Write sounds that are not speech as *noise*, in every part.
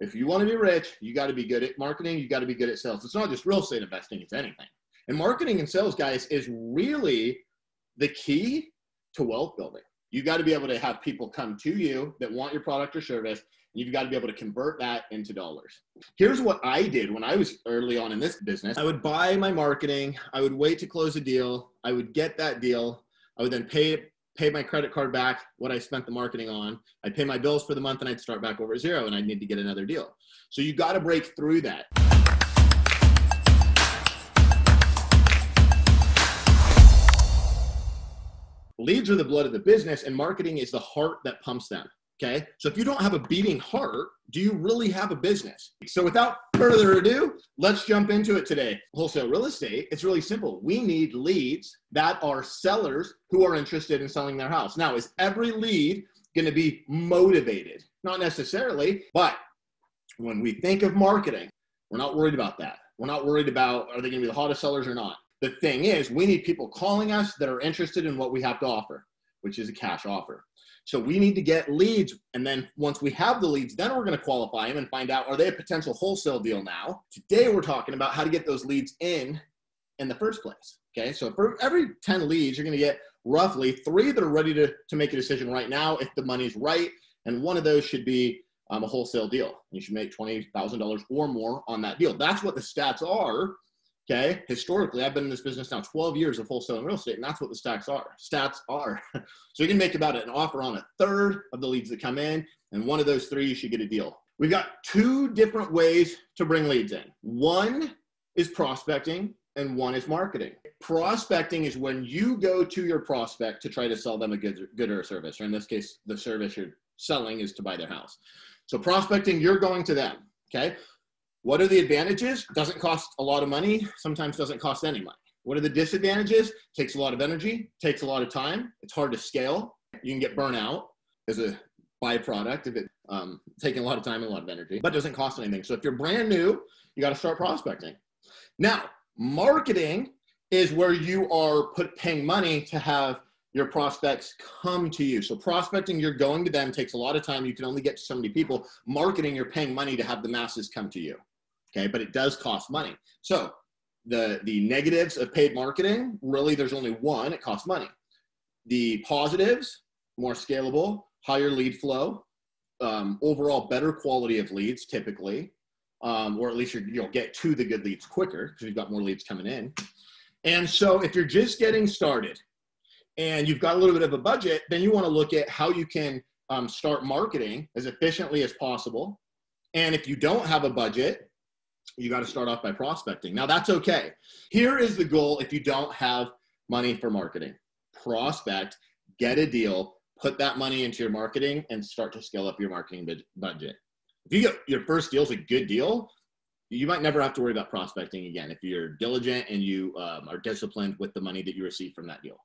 if you want to be rich, you got to be good at marketing. You got to be good at sales. It's not just real estate investing; it's anything. And marketing and sales, guys, is really the key to wealth building. You got to be able to have people come to you that want your product or service. And you've got to be able to convert that into dollars. Here's what I did when I was early on in this business. I would buy my marketing. I would wait to close a deal. I would get that deal. I would then pay pay my credit card back what I spent the marketing on. I'd pay my bills for the month and I'd start back over zero and I'd need to get another deal. So you got to break through that. Leads are the blood of the business and marketing is the heart that pumps them. Okay. So if you don't have a beating heart, do you really have a business? So without further ado, let's jump into it today. Wholesale real estate, it's really simple. We need leads that are sellers who are interested in selling their house. Now, is every lead going to be motivated? Not necessarily, but when we think of marketing, we're not worried about that. We're not worried about are they going to be the hottest sellers or not. The thing is, we need people calling us that are interested in what we have to offer, which is a cash offer. So we need to get leads. And then once we have the leads, then we're going to qualify them and find out are they a potential wholesale deal now? Today we're talking about how to get those leads in in the first place. Okay. So for every 10 leads, you're going to get roughly three that are ready to, to make a decision right now if the money's right. And one of those should be um, a wholesale deal. You should make $20,000 or more on that deal. That's what the stats are Okay. Historically, I've been in this business now 12 years of wholesale and real estate, and that's what the stats are. Stats are. *laughs* so you can make about an offer on a third of the leads that come in, and one of those three, you should get a deal. We've got two different ways to bring leads in. One is prospecting, and one is marketing. Prospecting is when you go to your prospect to try to sell them a good, good or a service, or in this case, the service you're selling is to buy their house. So prospecting, you're going to them. Okay. What are the advantages? Doesn't cost a lot of money, sometimes doesn't cost any money. What are the disadvantages? Takes a lot of energy, takes a lot of time, it's hard to scale. You can get burnout as a byproduct of it um, taking a lot of time and a lot of energy, but doesn't cost anything. So if you're brand new, you got to start prospecting. Now, marketing is where you are put paying money to have your prospects come to you. So prospecting, you're going to them takes a lot of time. You can only get to so many people. Marketing, you're paying money to have the masses come to you okay? But it does cost money. So the the negatives of paid marketing really there's only one it costs money. The positives more scalable higher lead flow um, overall better quality of leads typically um, or at least you'll get to the good leads quicker because you've got more leads coming in. And so if you're just getting started and you've got a little bit of a budget then you want to look at how you can um, start marketing as efficiently as possible. And if you don't have a budget you got to start off by prospecting. Now, that's okay. Here is the goal if you don't have money for marketing prospect, get a deal, put that money into your marketing, and start to scale up your marketing budget. If you get your first deal is a good deal, you might never have to worry about prospecting again if you're diligent and you um, are disciplined with the money that you receive from that deal.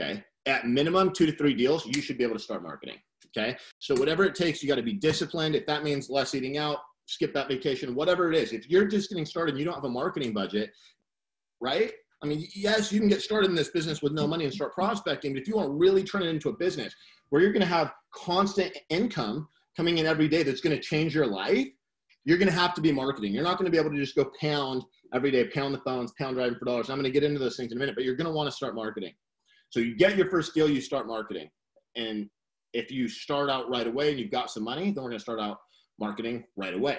Okay. At minimum, two to three deals, you should be able to start marketing. Okay. So, whatever it takes, you got to be disciplined. If that means less eating out, skip that vacation, whatever it is. If you're just getting started and you don't have a marketing budget, right? I mean, yes, you can get started in this business with no money and start prospecting, but if you want to really turn it into a business where you're going to have constant income coming in every day that's going to change your life, you're going to have to be marketing. You're not going to be able to just go pound every day, pound the phones, pound driving for dollars. I'm going to get into those things in a minute, but you're going to want to start marketing. So you get your first deal, you start marketing. And if you start out right away and you've got some money, then we're going to start out marketing right away.